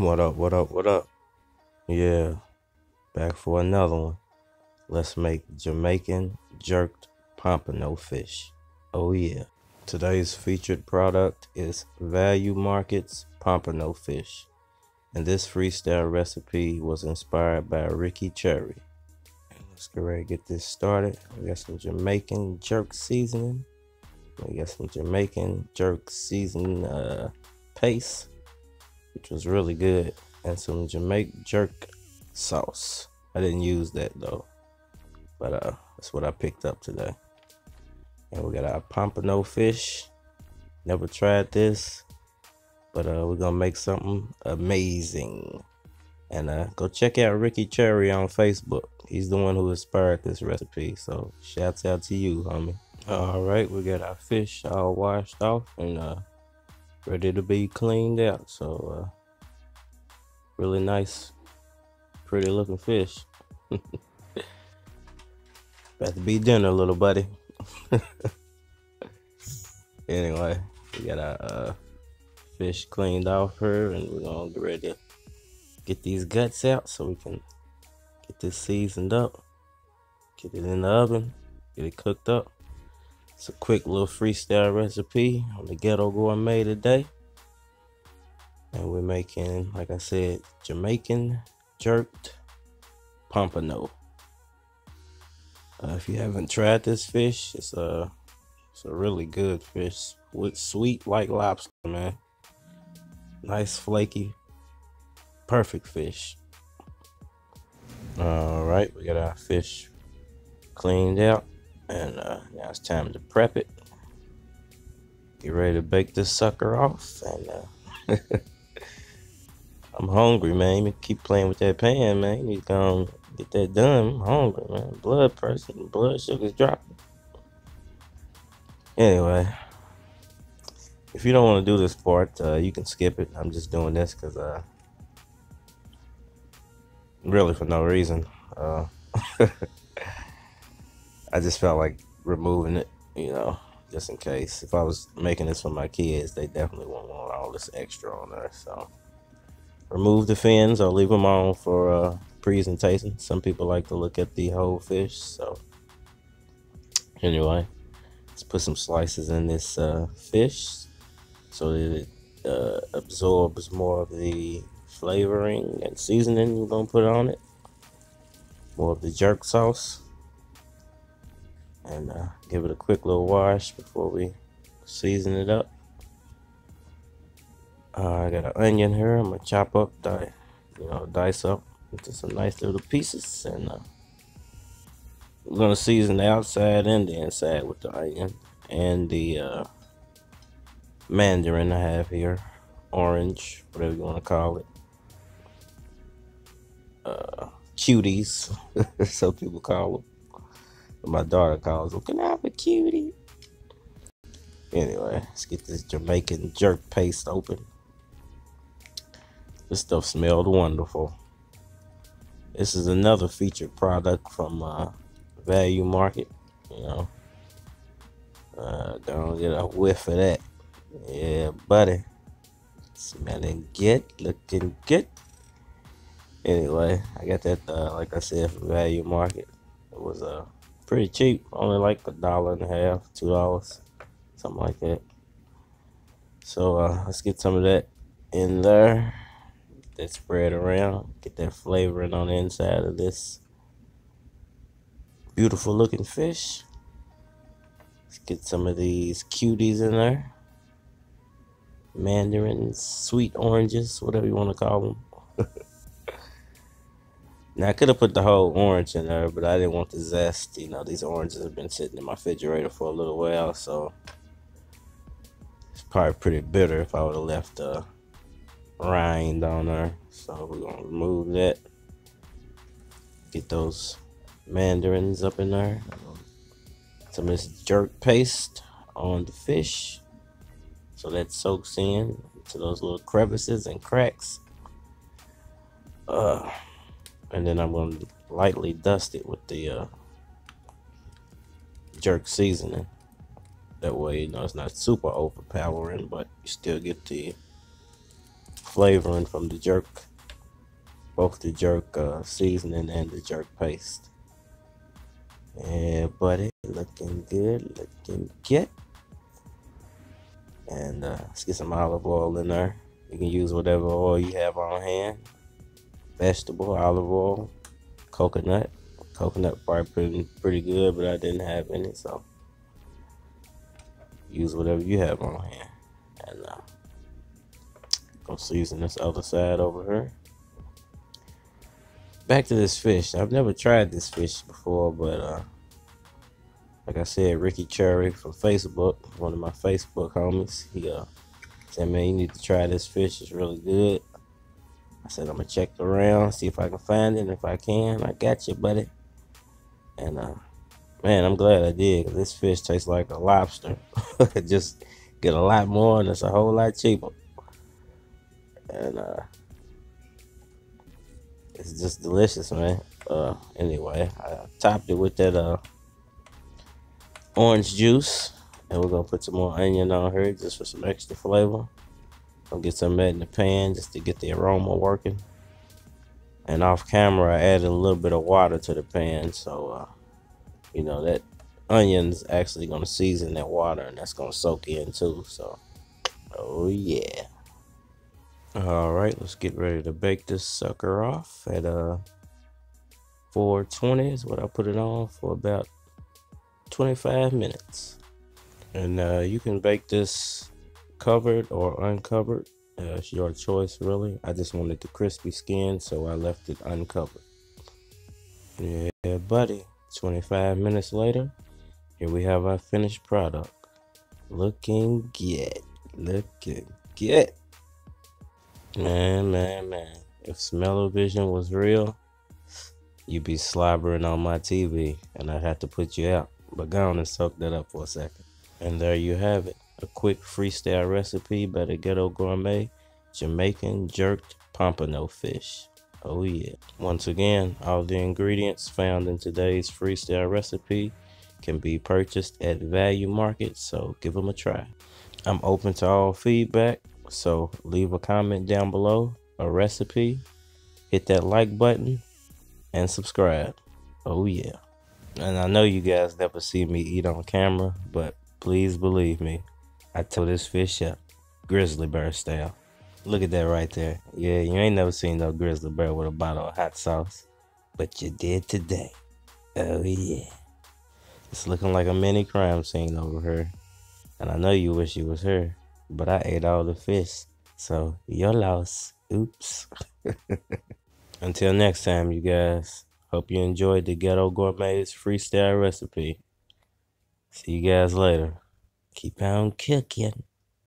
What up, what up, what up? Yeah, back for another one. Let's make Jamaican jerked pompano fish. Oh yeah. Today's featured product is Value Markets Pompano Fish. And this freestyle recipe was inspired by Ricky Cherry. Let's get ready to get this started. We got some Jamaican jerk seasoning. We got some Jamaican jerk seasoning uh, paste which was really good, and some Jamaican jerk sauce. I didn't use that though, but uh, that's what I picked up today. And we got our pompano fish. Never tried this, but uh, we're gonna make something amazing. And uh, go check out Ricky Cherry on Facebook. He's the one who inspired this recipe. So shouts out to you, homie. All right, we got our fish all washed off and uh, ready to be cleaned out. So, uh, really nice, pretty looking fish. About to be dinner, little buddy. anyway, we got our uh, fish cleaned off here, and we're gonna get ready to get these guts out so we can get this seasoned up, get it in the oven, get it cooked up. It's a quick little freestyle recipe on the Ghetto Gourmet today. And we're making, like I said, Jamaican jerked pompano. Uh, if you haven't tried this fish, it's a, it's a really good fish. With sweet like lobster, man. Nice flaky, perfect fish. All right, we got our fish cleaned out. And uh, now it's time to prep it. Get ready to bake this sucker off. And uh, I'm hungry, man. You keep playing with that pan, man. You need to go get that done. I'm hungry, man. Blood pressure, blood sugar's dropping. Anyway, if you don't want to do this part, uh, you can skip it. I'm just doing this because, uh, really for no reason. Uh, I just felt like removing it, you know, just in case. If I was making this for my kids, they definitely won't want all this extra on there. So remove the fins or leave them on for uh, presentation. Some people like to look at the whole fish. So anyway, let's put some slices in this uh, fish so that it uh, absorbs more of the flavoring and seasoning we're going to put on it. More of the jerk sauce and uh, give it a quick little wash before we season it up. Uh, I got an onion here. I'm gonna chop up, die, you know, dice up into some nice little pieces, and uh, we're gonna season the outside and the inside with the onion and the uh, mandarin I have here, orange, whatever you want to call it. Uh, cuties, some people call them my daughter calls them. Can I have a cutie? Anyway, let's get this Jamaican jerk paste open. This stuff smelled wonderful. This is another featured product from uh, Value Market. You know, uh, don't get a whiff of that. Yeah, buddy. Smelling good, looking good. Anyway, I got that, uh, like I said, from Value Market. It was a uh, pretty cheap, only like a dollar and a half, two dollars, something like that. So uh, let's get some of that in there. Get that spread around, get that flavoring on the inside of this beautiful looking fish. Let's get some of these cuties in there. Mandarins, sweet oranges, whatever you want to call them. Now I could have put the whole orange in there, but I didn't want the zest. You know, these oranges have been sitting in my refrigerator for a little while, so it's probably pretty bitter if I would have left the rind on there. So we're gonna remove that. Get those mandarins up in there. Some of this jerk paste on the fish. So that soaks in to those little crevices and cracks. Uh and then I'm going to lightly dust it with the uh, jerk seasoning. That way, you know, it's not super overpowering, but you still get the flavoring from the jerk, both the jerk uh, seasoning and the jerk paste. Yeah, buddy, looking good, looking good. And uh, let's get some olive oil in there. You can use whatever oil you have on hand. Vegetable, olive oil, coconut. Coconut probably pretty, pretty good, but I didn't have any, so use whatever you have on hand. And uh, go season this other side over here. Back to this fish. I've never tried this fish before, but uh, like I said, Ricky Cherry from Facebook, one of my Facebook homies, he uh, said, man, you need to try this fish. It's really good. I said, I'm to check around, see if I can find it. If I can, I got you, buddy. And, uh, man, I'm glad I did because this fish tastes like a lobster. Just get a lot more and it's a whole lot cheaper. And, uh, it's just delicious, man. Uh, anyway, I topped it with that, uh, orange juice. And we're gonna put some more onion on here just for some extra flavor. Gonna get some of that in the pan just to get the aroma working. And off camera, I added a little bit of water to the pan. So, uh, you know, that onion's actually gonna season that water and that's gonna soak in too. So, oh yeah. All right, let's get ready to bake this sucker off at uh 420 is what I put it on for about 25 minutes. And uh, you can bake this covered or uncovered. Uh, it's your choice, really. I just wanted the crispy skin, so I left it uncovered. Yeah, buddy. 25 minutes later, here we have our finished product. Looking good. Looking good. Man, man, man. If smell-o-vision was real, you'd be slobbering on my TV, and I'd have to put you out. But go on and soak that up for a second. And there you have it. A quick freestyle recipe by the Ghetto Gourmet Jamaican jerked pompano fish. Oh yeah. Once again, all the ingredients found in today's freestyle recipe can be purchased at Value Market, so give them a try. I'm open to all feedback, so leave a comment down below, a recipe, hit that like button, and subscribe. Oh yeah. And I know you guys never see me eat on camera, but please believe me, I tore this fish up, grizzly bear style. Look at that right there. Yeah, you ain't never seen no grizzly bear with a bottle of hot sauce, but you did today. Oh yeah. It's looking like a mini crime scene over here. And I know you wish you was here, but I ate all the fish. So, your loss. Oops. Until next time, you guys. Hope you enjoyed the Ghetto Gourmet's freestyle recipe. See you guys later. Keep on cooking.